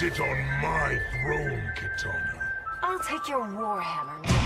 sit on my throne, Kitana. I'll take your warhammer next.